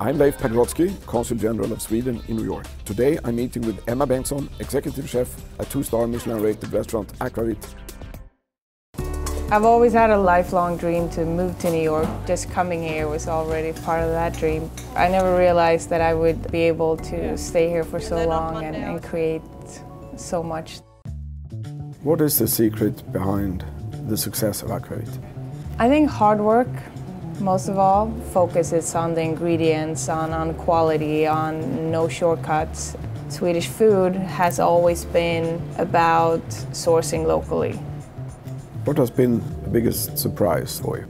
I'm Leif Pagrotsky, Consul General of Sweden in New York. Today I'm meeting with Emma Bengtsson, Executive Chef at two-star Michelin-rated restaurant Aquavit. I've always had a lifelong dream to move to New York. Just coming here was already part of that dream. I never realized that I would be able to stay here for so long and, and create so much. What is the secret behind the success of Aquavit? I think hard work, most of all, focuses on the ingredients, on, on quality, on no shortcuts. Swedish food has always been about sourcing locally. What has been the biggest surprise for you?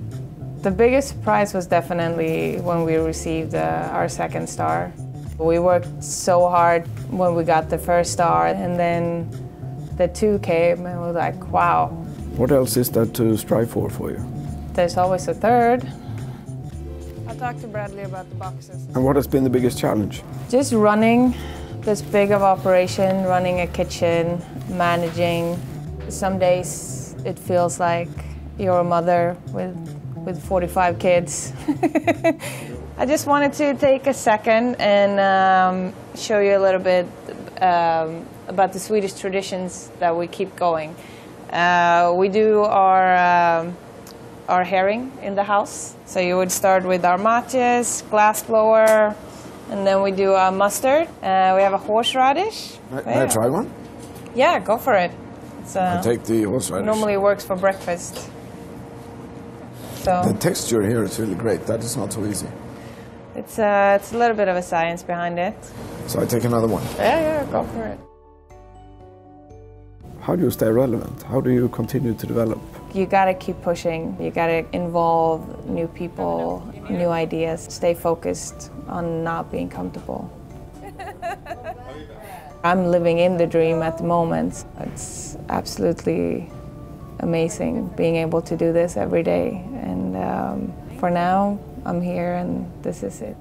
The biggest surprise was definitely when we received uh, our second star. We worked so hard when we got the first star, and then the two came, and we were like, wow. What else is there to strive for for you? There's always a third. I'll talk to Bradley about the boxes. And what has been the biggest challenge? Just running this big of operation, running a kitchen, managing. Some days it feels like you're a mother with, with 45 kids. I just wanted to take a second and um, show you a little bit um, about the Swedish traditions that we keep going. Uh, we do our um, our herring in the house. So you would start with our matjes, glass blower, and then we do a mustard. Uh, we have a horseradish. May I try one? Yeah, go for it. It's, uh, I take the horseradish. Normally works for breakfast. So The texture here is really great. That is not so easy. it's uh, it's a little bit of a science behind it. So I take another one. Yeah, yeah, go for it. How do you stay relevant? How do you continue to develop? You gotta keep pushing. You gotta involve new people, new ideas. Stay focused on not being comfortable. I'm living in the dream at the moment. It's absolutely amazing being able to do this every day. And um, for now, I'm here and this is it.